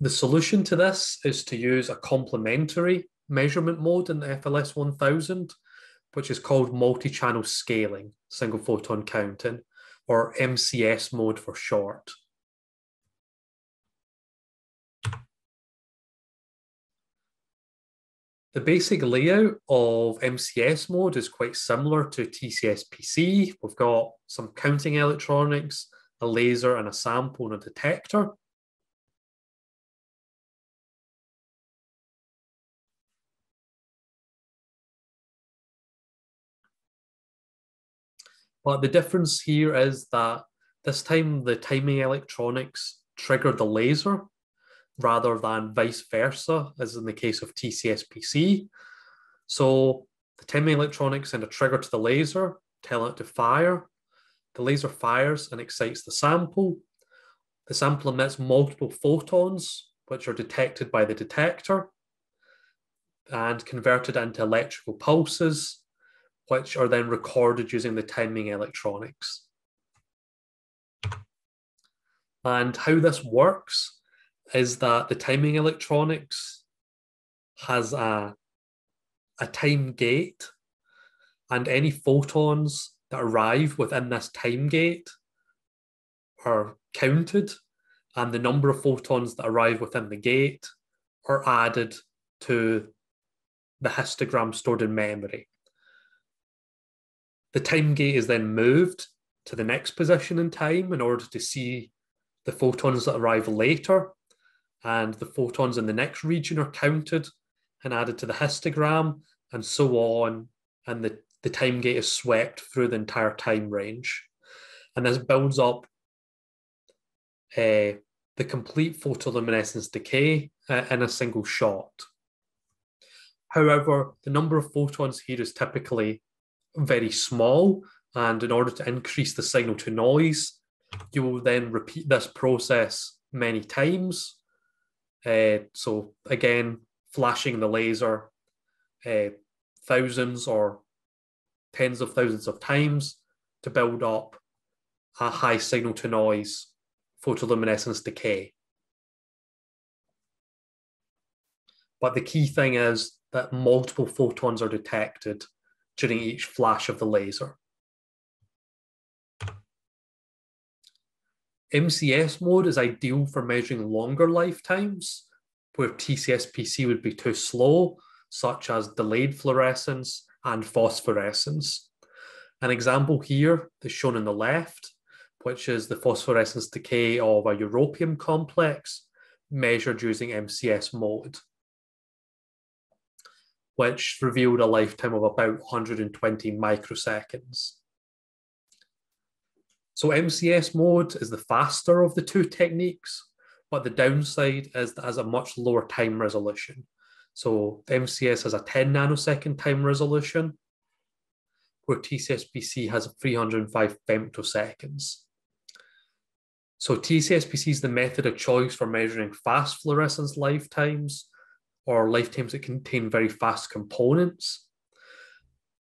The solution to this is to use a complementary measurement mode in the FLS 1000, which is called multi-channel scaling, single photon counting, or MCS mode for short. The basic layout of MCS mode is quite similar to TCS-PC. We've got some counting electronics, a laser and a sample and a detector. But the difference here is that this time the timing electronics trigger the laser rather than vice versa, as in the case of TCS-PC. So the timing electronics send a trigger to the laser, tell it to fire. The laser fires and excites the sample. The sample emits multiple photons, which are detected by the detector and converted into electrical pulses, which are then recorded using the timing electronics. And how this works is that the timing electronics has a, a time gate, and any photons that arrive within this time gate are counted, and the number of photons that arrive within the gate are added to the histogram stored in memory. The time gate is then moved to the next position in time in order to see the photons that arrive later and the photons in the next region are counted and added to the histogram, and so on. And the, the time gate is swept through the entire time range. And this builds up uh, the complete photoluminescence decay uh, in a single shot. However, the number of photons here is typically very small, and in order to increase the signal to noise, you will then repeat this process many times uh, so again, flashing the laser uh, thousands or tens of thousands of times to build up a high signal to noise photoluminescence decay. But the key thing is that multiple photons are detected during each flash of the laser. MCS mode is ideal for measuring longer lifetimes, where TCS-PC would be too slow, such as delayed fluorescence and phosphorescence. An example here is shown on the left, which is the phosphorescence decay of a europium complex measured using MCS mode, which revealed a lifetime of about 120 microseconds. So MCS mode is the faster of the two techniques, but the downside is that it has a much lower time resolution. So MCS has a 10 nanosecond time resolution, where TCS-PC has 305 femtoseconds. So TCS-PC is the method of choice for measuring fast fluorescence lifetimes or lifetimes that contain very fast components,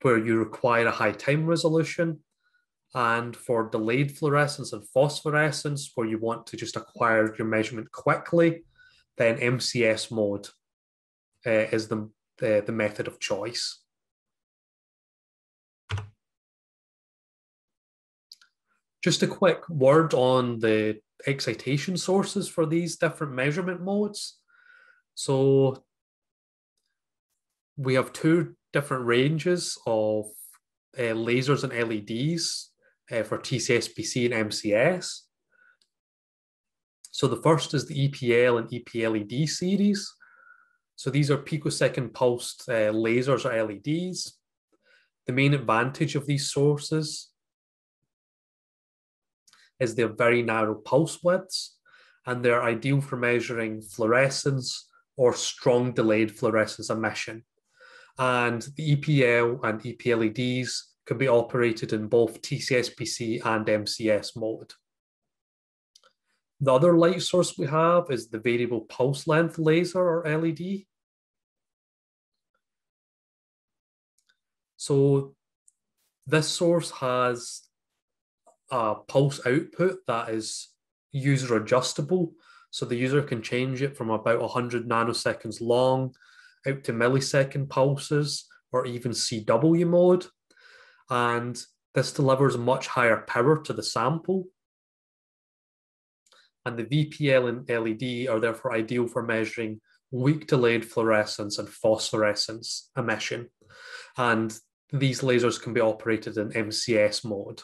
where you require a high time resolution and for delayed fluorescence and phosphorescence, where you want to just acquire your measurement quickly, then MCS mode uh, is the, the, the method of choice. Just a quick word on the excitation sources for these different measurement modes. So we have two different ranges of uh, lasers and LEDs uh, for TCS-PC and MCS. So the first is the EPL and EPLED series. So these are picosecond pulsed uh, lasers or LEDs. The main advantage of these sources is they're very narrow pulse widths and they're ideal for measuring fluorescence or strong delayed fluorescence emission. And the EPL and EPLEDs can be operated in both TCS-PC and MCS mode. The other light source we have is the variable pulse length laser or LED. So this source has a pulse output that is user adjustable. So the user can change it from about 100 nanoseconds long out to millisecond pulses or even CW mode. And this delivers much higher power to the sample. And the VPL and LED are therefore ideal for measuring weak delayed fluorescence and phosphorescence emission. And these lasers can be operated in MCS mode.